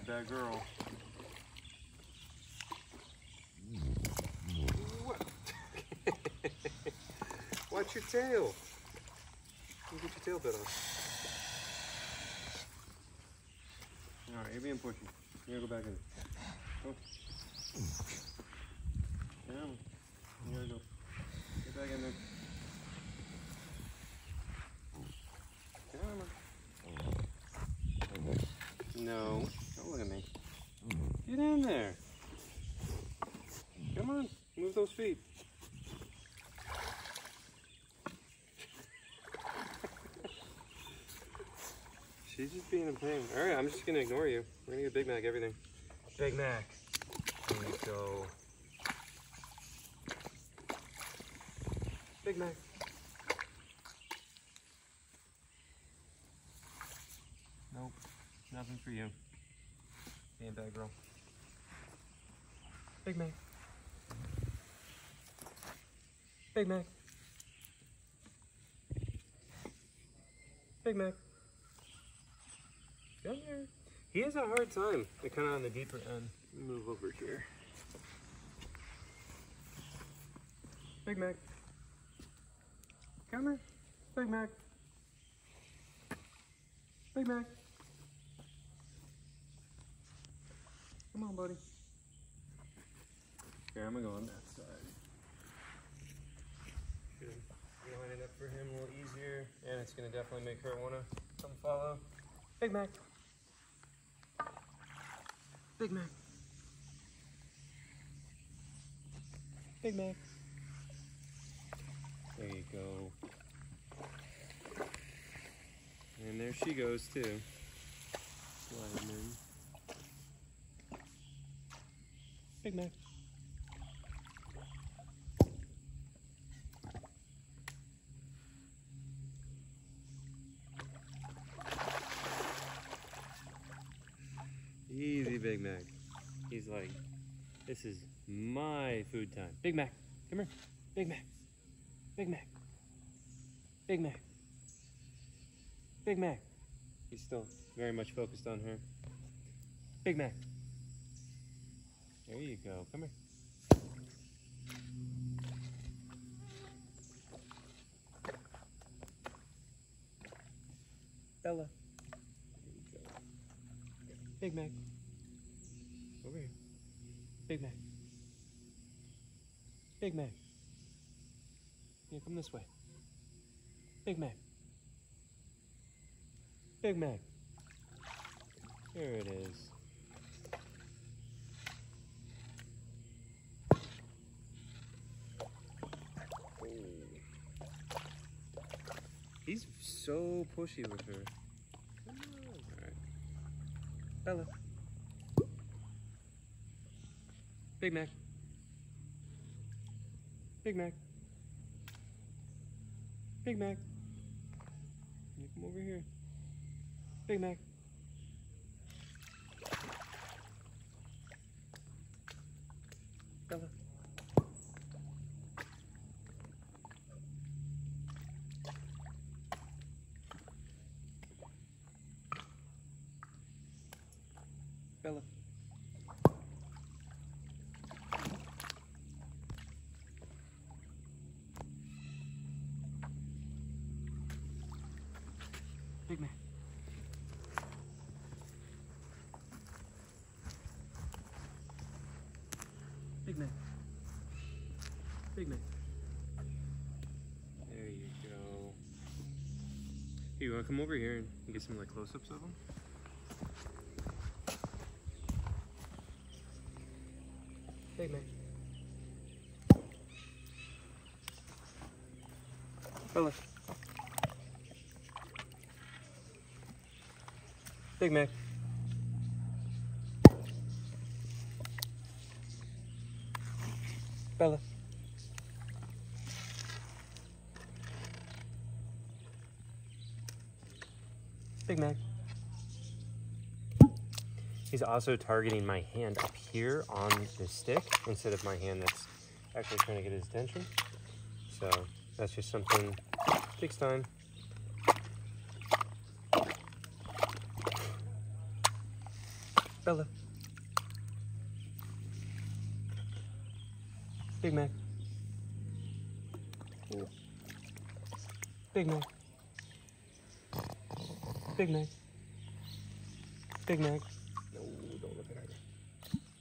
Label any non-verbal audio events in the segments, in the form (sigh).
big bad girl. (laughs) Watch your tail. You get your tail bit off. All right, you're being pushy. You gotta go back in. Go. Down. You gotta go. Get back in there. No. Me. Get in there. Come on. Move those feet. (laughs) She's just being a pain. All right, I'm just gonna ignore you. We're gonna get Big Mac everything. Big Mac. There you go. Big Mac. Nope, nothing for you. Bad girl. Big Mac. Big Mac. Big Mac. Come here. He has a hard time. They're kind of on the deeper end. Move over here. Big Mac. Come here. Big Mac. Big Mac. Come on, buddy. Here, I'm gonna go on that side. Should be lining up for him a little easier, and it's gonna definitely make her wanna come follow. Big Mac. Big Mac. Big Mac. There you go. And there she goes too. Sliding in. Big Mac. Easy, Big Mac. He's like, this is my food time. Big Mac, come here. Big Mac. Big Mac. Big Mac. Big Mac. He's still very much focused on her. Big Mac. There you go. Come here. Bella. There you go. Big Mac. Over here. Big Mac. Big Mac. Yeah, come this way. Big Mac. Big Mac. Here it is. Oh. He's so pushy with her. Right. Bella. Big Mac. Big Mac. Big Mac. You come over here. Big Mac. Bella. Bella. Big man. Big man. Big man. There you go. Here, you want to come over here and get some like close-ups of them? Big man. Bella. Big Mac. Bella. Big Mac. He's also targeting my hand up here on the stick instead of my hand that's actually trying to get his attention. So that's just something, takes time. Bella. Big Mac. Big Mac. Big Mac. Big Mac. No, don't look at her.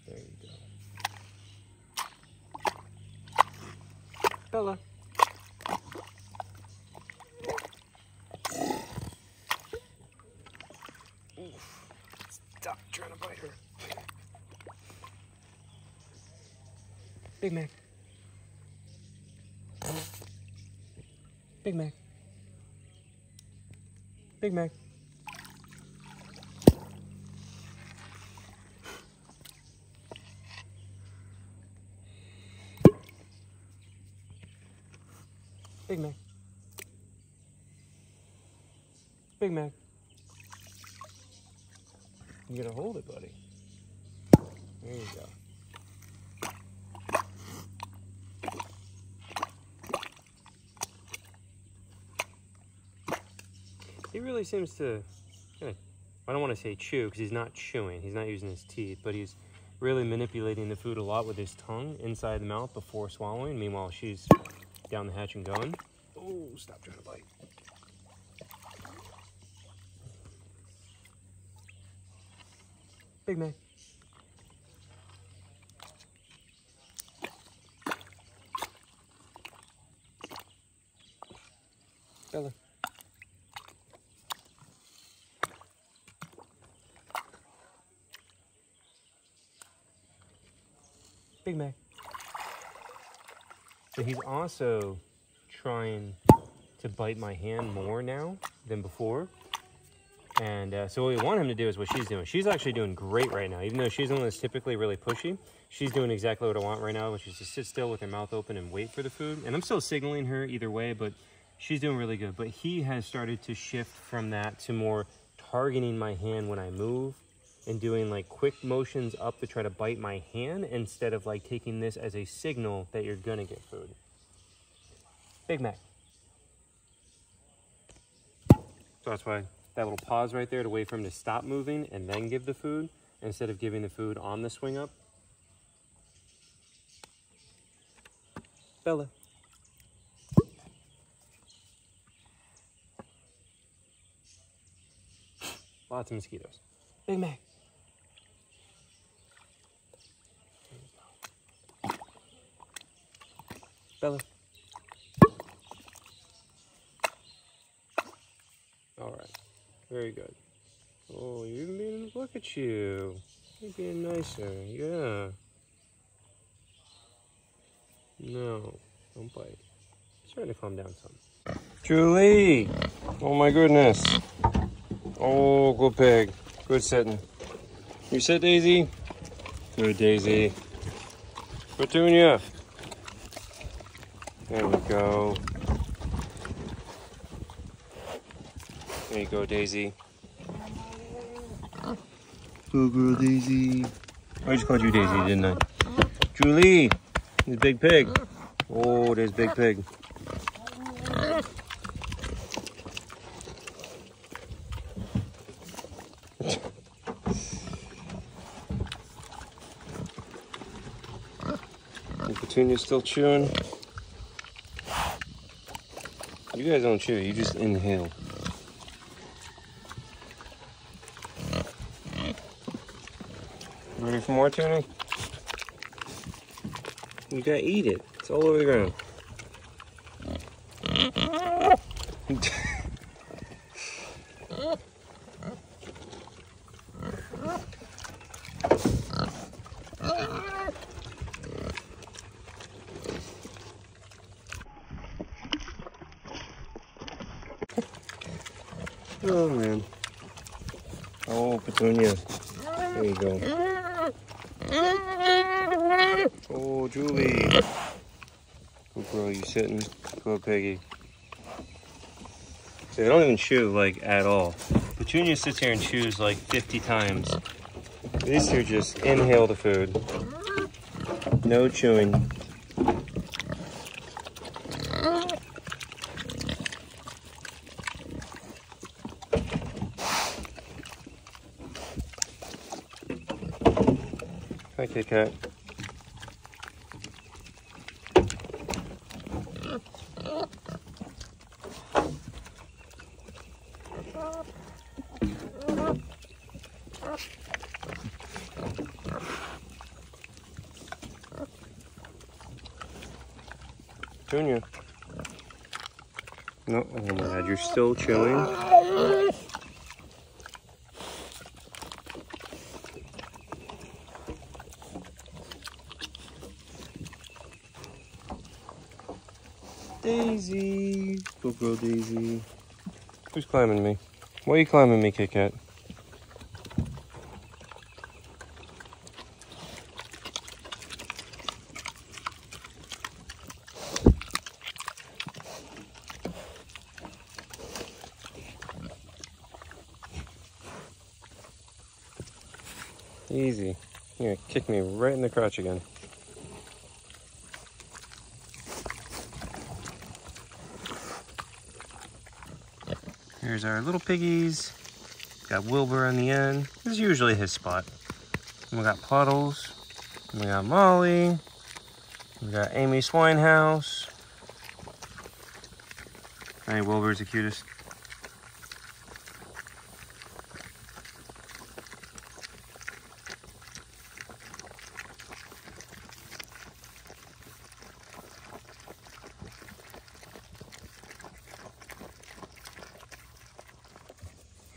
There you go. Bella. Stop trying to bite her. Big Mac. Big Mac. Big Mac. Big Mac. Big Mac. You gotta hold it, buddy. There you go. He really seems to, eh, I don't want to say chew because he's not chewing. He's not using his teeth, but he's really manipulating the food a lot with his tongue inside the mouth before swallowing. Meanwhile, she's down the hatch and going. Oh, stop trying to bite. Big Mac. Bella. Big Mac. So he's also trying to bite my hand more now than before. And uh, so what we want him to do is what she's doing. She's actually doing great right now. Even though she's the one that's typically really pushy, she's doing exactly what I want right now, which is to sit still with her mouth open and wait for the food. And I'm still signaling her either way, but she's doing really good. But he has started to shift from that to more targeting my hand when I move and doing like quick motions up to try to bite my hand instead of like taking this as a signal that you're gonna get food. Big Mac. So that's why that little pause right there to wait for him to stop moving and then give the food instead of giving the food on the swing up. Bella. Lots of mosquitoes. Big Mac. Bella. All right. Very good. Oh, you're look at you. You're being nicer. Yeah. No, don't bite. It's trying to calm down some. Julie! Oh my goodness. Oh, good pig. Good sitting. You sit, Daisy? Good, Daisy. Petunia. There we go. There you go, Daisy. Good girl, Daisy. I just called you Daisy, didn't I? Julie! There's Big Pig. Oh, there's Big Pig. And Petunia's still chewing. You guys don't chew, you just inhale. Ready for more tuning? You gotta eat it. It's all over the ground. oh man. Oh, Petunia. There you go. Oh, Julie. Good girl, you sitting? Good, Peggy. So they don't even chew, like, at all. Petunia sits here and chews, like, 50 times. These two just inhale the food. No chewing. Hi, Kit Junior. No, oh my god, you're still chewing? Girl, Daisy. Who's climbing me? Why are you climbing me, Kit Kat? Easy. You're gonna kick me right in the crotch again. Here's our little piggies. Got Wilbur on the end. This is usually his spot. And we got Puddles. We got Molly. We got Amy Swinehouse. Think Wilbur's the cutest.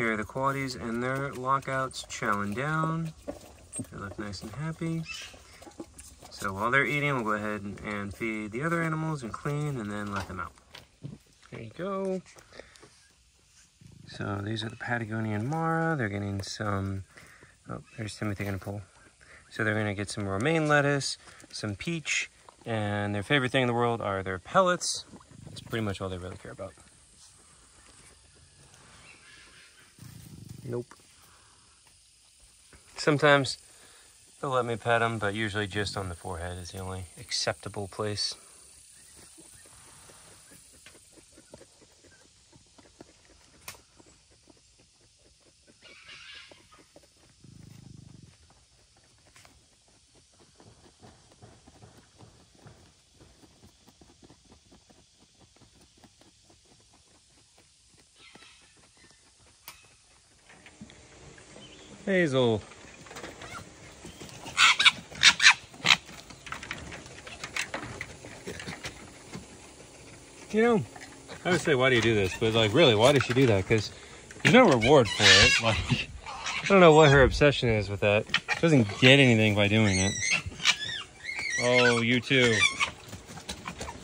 Here are the qualities and their lockouts chowing down. They look nice and happy. So while they're eating, we'll go ahead and, feed the other animals and clean and then let them out. There you go. So these are the Patagonian Mara. They're getting some, oh, there's Timothy gonna pull. So they're gonna get some romaine lettuce, some peach, and their favorite thing in the world are their pellets. That's pretty much all they really care about. Nope. Sometimes they'll let me pet them, but usually just on the forehead is the only acceptable place. Hazel. You know, I would say, why do you do this? But like, really, why does she do that? Because there's no reward for it. (laughs) Like, I don't know what her obsession is with that. She doesn't get anything by doing it. Oh, you too.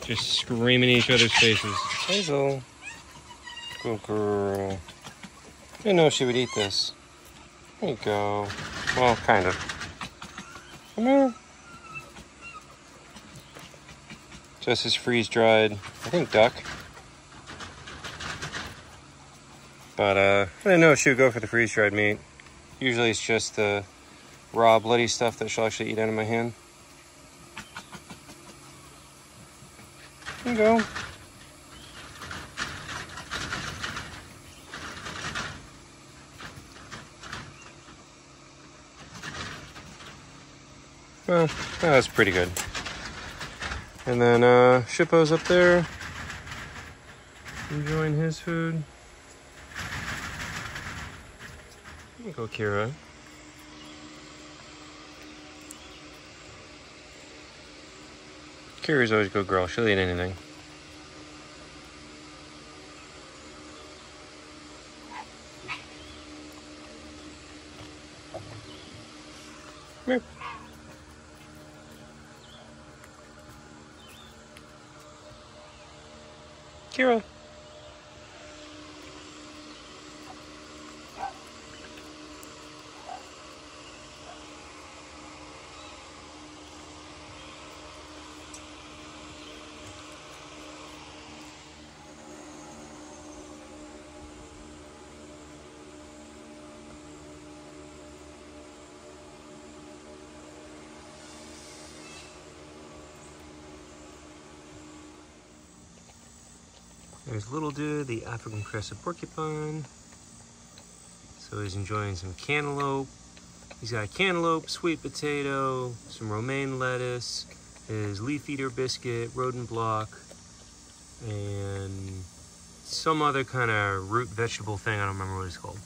Just screaming in each other's faces. Hazel. Good girl. I didn't know she would eat this. There you go. Well, kind of. Come here. Just as freeze dried, I think duck. But uh, I didn't know she would go for the freeze dried meat. Usually it's just the raw bloody stuff that she'll actually eat out of my hand. There you go. Well, that was pretty good. And then uh, Shippo's up there enjoying his food. Go Kira. Kira's always a good girl. She'll eat anything. Kira. There's little dude, the African crested porcupine. So he's enjoying some cantaloupe. He's got cantaloupe, sweet potato, some romaine lettuce, his leaf eater biscuit, rodent block, and some other kind of root vegetable thing. I don't remember what it's called.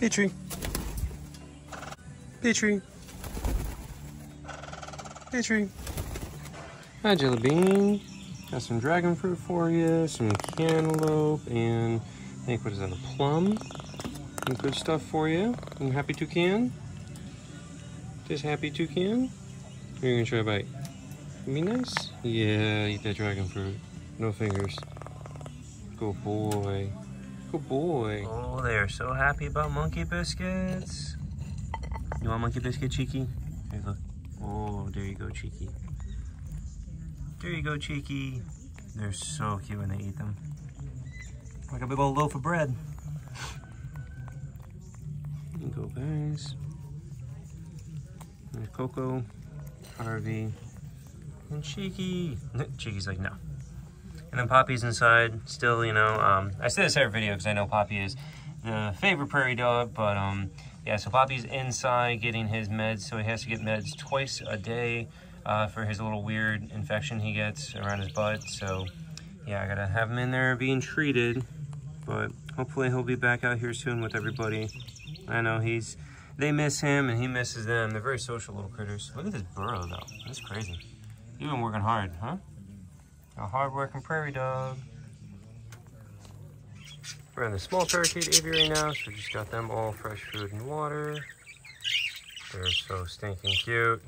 Petrie. Petrie. Petrie. Hi, Jelly Bean. Got some dragon fruit for you, some cantaloupe, and I think, what is that, a plum? Some good stuff for you. Happy toucan? Just happy toucan? You're gonna try a bite. Be nice? Yeah, eat that dragon fruit. No fingers. Good boy. Good boy. Oh, they're so happy about monkey biscuits. You want monkey biscuit, Cheeky? Here, look. Oh, there you go, Cheeky. There you go, Cheeky. They're so cute when they eat them. Like a big old loaf of bread. There you go, guys. There's Coco, Harvey, and Cheeky. Cheeky's like, no. And then Poppy's inside, still, you know, um, I say this every video because I know Poppy is the favorite prairie dog, but um, yeah, so Poppy's inside getting his meds, so he has to get meds twice a day uh, for his little weird infection he gets around his butt, so yeah, I gotta have him in there being treated, but hopefully he'll be back out here soon with everybody. I know he's, they miss him and he misses them. They're very social little critters. Look at this burrow though, that's crazy. You've been working hard, huh? A hard-working prairie dog. We're in the small parakeet aviary now, so we just got them all fresh food and water. They're so stinking cute.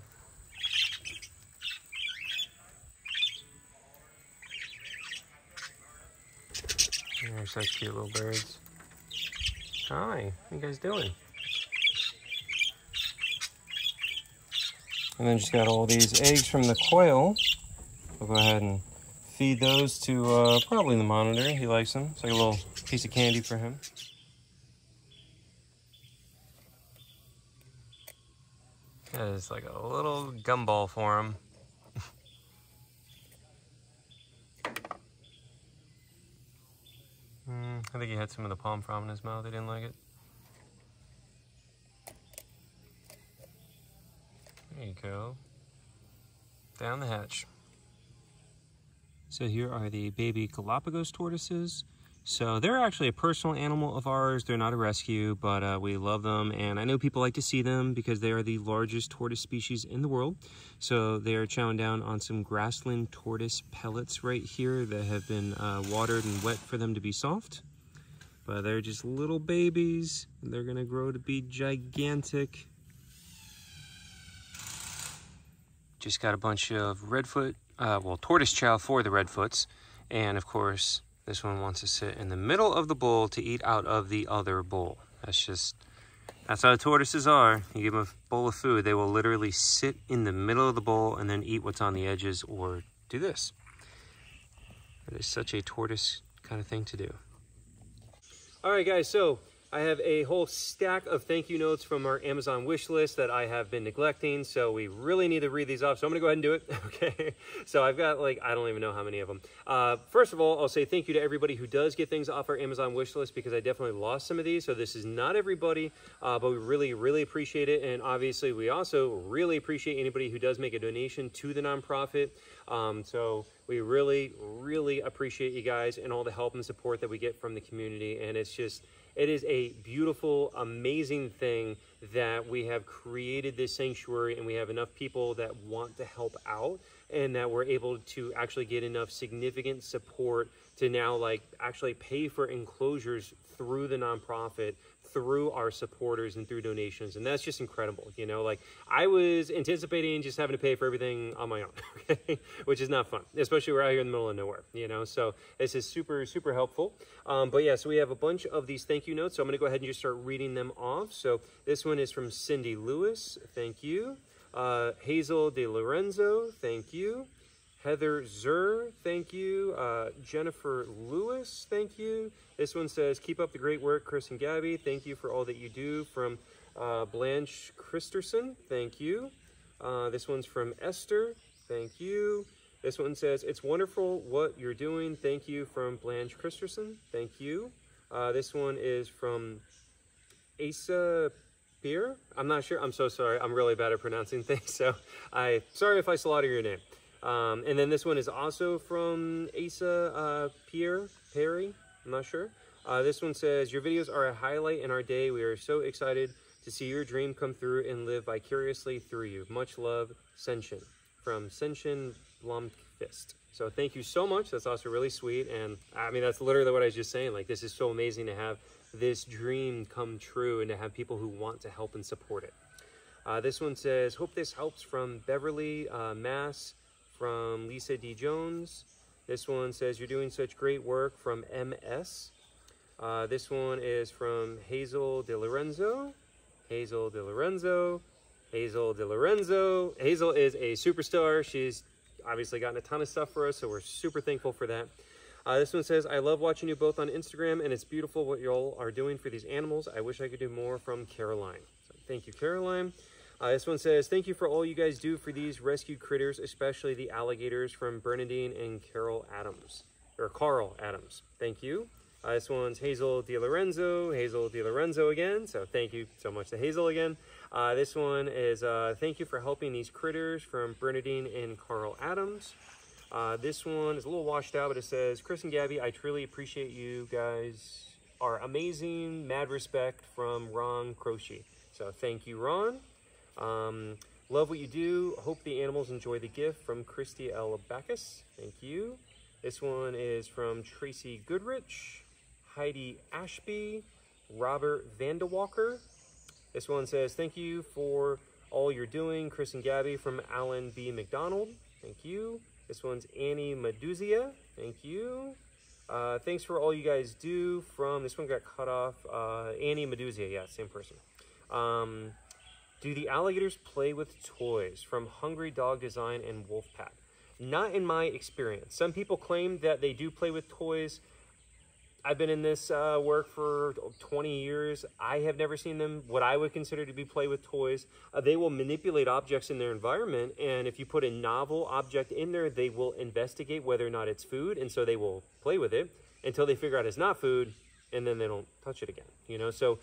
They're such cute little birds. Hi, what you guys doing? And then just got all these eggs from the quail. We'll go ahead and feed those to uh, probably the monitor. He likes them. It's like a little piece of candy for him. Yeah, it's like a little gumball for him. (laughs) mm, I think he had some of the palm frond in his mouth. He didn't like it. There you go. Down the hatch. So here are the baby Galapagos tortoises. So they're actually a personal animal of ours. They're not a rescue, but uh, we love them. And I know people like to see them because they are the largest tortoise species in the world. So they are chowing down on some grassland tortoise pellets right here that have been uh, watered and wet for them to be soft. But they're just little babies. They're gonna grow to be gigantic. Just got a bunch of redfoot uh, well, tortoise chow for the redfoots. And of course, this one wants to sit in the middle of the bowl to eat out of the other bowl. That's just, that's how tortoises are. You give them a bowl of food, they will literally sit in the middle of the bowl and then eat what's on the edges or do this. It is such a tortoise kind of thing to do. All right, guys, so I have a whole stack of thank you notes from our Amazon wish list that I have been neglecting, so we really need to read these off. So I'm gonna go ahead and do it, (laughs) okay? So I've got like, I don't even know how many of them. Uh, first of all, I'll say thank you to everybody who does get things off our Amazon wish list because I definitely lost some of these. So this is not everybody, uh, but we really, really appreciate it. And obviously we also really appreciate anybody who does make a donation to the nonprofit. Um, so we really, really appreciate you guys and all the help and support that we get from the community. And it's just, it is a beautiful, amazing thing that we have created this sanctuary and we have enough people that want to help out and that we're able to actually get enough significant support to now like actually pay for enclosures through the nonprofit through our supporters and through donations and that's just incredible you know? Like i was anticipating just having to pay for everything on my own (laughs) okay? Which is not fun especially we're out here in the middle of nowhere you know? So this is super super helpful. Um, but yeah so we have a bunch of these thank you notes so i'm going to go ahead and just start reading them off. So this one is from cindy lewis thank you. Uh, Hazel De Lorenzo, thank you. Heather Zur, thank you. Uh, Jennifer Lewis, thank you. This one says, keep up the great work, Chris and Gabby. Thank you for all that you do. From uh, Blanche Christerson, thank you. Uh, this one's from Esther, thank you. This one says, it's wonderful what you're doing. Thank you from Blanche Christerson, thank you. Uh, this one is from Asa Beer. I'm not sure. I'm so sorry. I'm really bad at pronouncing (laughs) things. So I sorry if I slaughter your name. Um, and then this one is also from Asa uh, Pierre Perry. I'm not sure. Uh, this one says, your videos are a highlight in our day. We are so excited to see your dream come through and live vicariously through you. Much love, Senshin. From Senshin Blomqvist. So thank you so much. That's also really sweet. And I mean, that's literally what I was just saying. Like, this is so amazing to have this dream come true and to have people who want to help and support it. Uh, this one says, hope this helps from Beverly, uh, Mass, from Lisa D. Jones. This one says, you're doing such great work from MS. Uh, this one is from Hazel De Lorenzo. Hazel De Lorenzo. Hazel De Lorenzo. Hazel is a superstar. She's obviously gotten a ton of stuff for us, so we're super thankful for that. Uh, this one says, I love watching you both on Instagram, and it's beautiful what y'all are doing for these animals. I wish I could do more from Caroline. So thank you, Caroline. Uh, this one says, thank you for all you guys do for these rescued critters, especially the alligators from Bernadine and Carol Adams, or Carl Adams. Thank you. Uh, this one's Hazel De Lorenzo, Hazel De Lorenzo again. So thank you so much to Hazel again. Uh, this one is, uh, thank you for helping these critters from Bernadine and Carl Adams. Uh, this one is a little washed out, but it says, Chris and Gabby, I truly appreciate you guys are amazing. Mad respect from Ron Croce. So thank you, Ron. Um, love what you do. Hope the animals enjoy the gift from Christy L. Bacchus. Thank you. This one is from Tracy Goodrich, Heidi Ashby, Robert Vandewalker. This one says, thank you for all you're doing, Chris and Gabby from Alan B. McDonald. Thank you. This one's Annie Meduzia. Thank you. Uh, thanks for all you guys do from, this one got cut off, uh, Annie Meduzia, yeah, same person. Um, do the alligators play with toys from Hungry Dog Design and Wolfpack? Not in my experience. Some people claim that they do play with toys. I've been in this uh, work for 20 years. I have never seen them, what I would consider to be play with toys. Uh, they will manipulate objects in their environment, and if you put a novel object in there, they will investigate whether or not it's food, and so they will play with it until they figure out it's not food, and then they don't touch it again. You know, so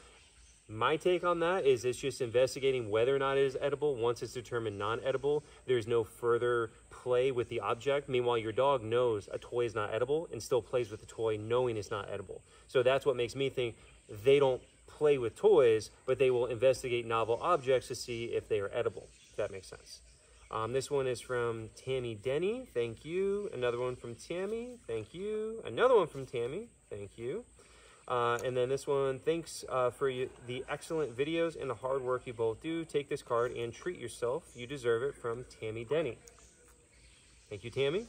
my take on that is it's just investigating whether or not it is edible. Once it's determined non-edible, there's no further play with the object. Meanwhile, your dog knows a toy is not edible and still plays with the toy knowing it's not edible. So that's what makes me think they don't play with toys, but they will investigate novel objects to see if they are edible, if that makes sense. Um, this one is from Tammy Denny. Thank you. Another one from Tammy. Thank you. Another one from Tammy. Thank you. Uh, and then this one, thanks uh, for you, the excellent videos and the hard work you both do. Take this card and treat yourself. You deserve it from Tammy Denny. Thank you, Tammy.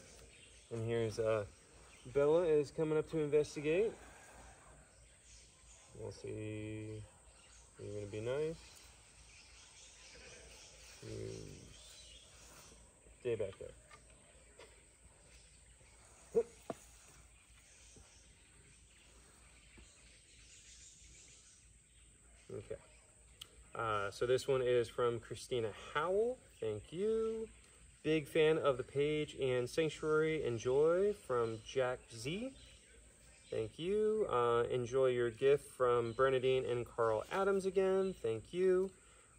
And here's uh, Bella is coming up to investigate. We'll see. You're going to be nice. You stay back there. Okay. Uh, so this one is from Christina Howell. Thank you. Big fan of the page and Sanctuary Enjoy from Jack Z. Thank you. Uh, enjoy your gift from Bernadine and Carl Adams again. Thank you.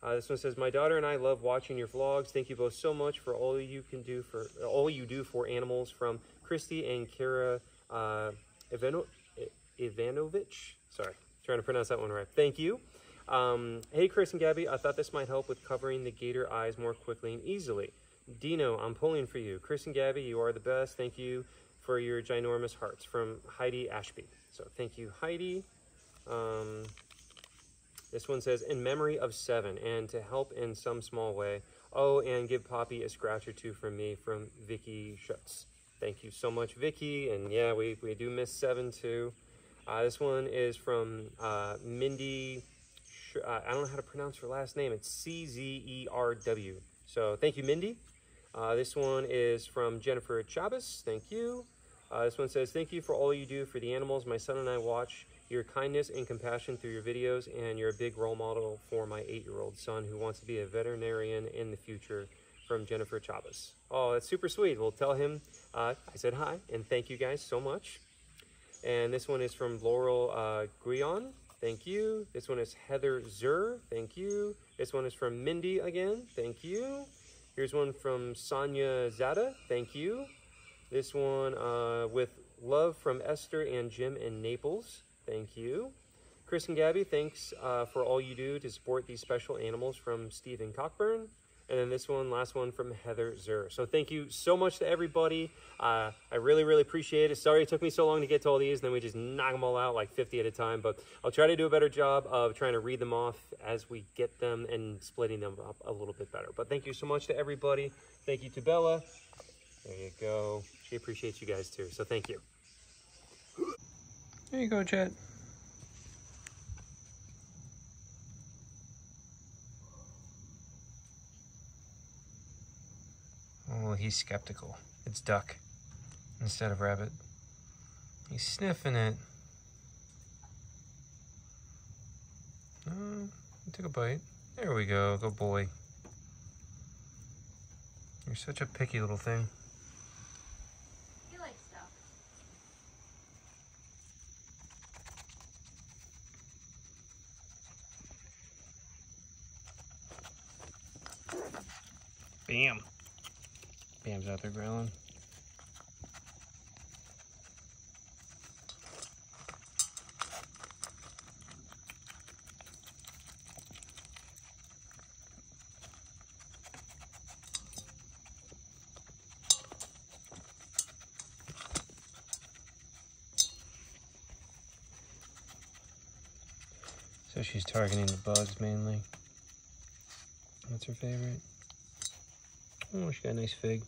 Uh, this one says, "My daughter and I love watching your vlogs. Thank you both so much for all you can do for all you do for animals." From Christy and Kara uh, Ivano, Ivanovich. Sorry, trying to pronounce that one right. Thank you. Um, hey, Chris and Gabby, I thought this might help with covering the gator eyes more quickly and easily. Dino, I'm pulling for you. Chris and Gabby, you are the best. Thank you for your ginormous hearts. From Heidi Ashby. So thank you, Heidi. Um, this one says, in memory of seven, and to help in some small way. Oh, and give Poppy a scratch or two from me, from Vicky Schutz. Thank you so much, Vicky. And yeah, we, we do miss seven too. Uh, this one is from uh, Mindy uh, I don't know how to pronounce her last name. It's C-Z-E-R-W. So thank you, Mindy. Uh, this one is from Jennifer Chavez. Thank you. Uh, this one says, Thank you for all you do for the animals. My son and I watch your kindness and compassion through your videos, and you're a big role model for my eight year old son who wants to be a veterinarian in the future. From Jennifer Chavez. Oh, that's super sweet. We'll tell him uh, I said hi and thank you guys so much. And this one is from Laurel uh, Grion. Thank you. This one is Heather Zur. Thank you. This one is from Mindy again. Thank you. Here's one from Sonia Zada. Thank you. This one uh, with love from Esther and Jim in Naples. Thank you. Chris and Gabby, thanks uh, for all you do to support these special animals from Stephen Cockburn. And then this one, last one from Heather Zur. So thank you so much to everybody. Uh, I really, really appreciate it. Sorry it took me so long to get to all these, and then we just knock them all out like 50 at a time. But I'll try to do a better job of trying to read them off as we get them and splitting them up a little bit better. But thank you so much to everybody. Thank you to Bella. There you go. She appreciates you guys too. So thank you. There you go, Jet. Oh, he's skeptical. It's duck instead of rabbit. He's sniffing it. Oh, he took a bite. There we go. Good boy. You're such a picky little thing. He likes stuff. Bam. Bam's out there growling. So she's targeting the bugs mainly. That's her favorite. Oh, she got a nice fig.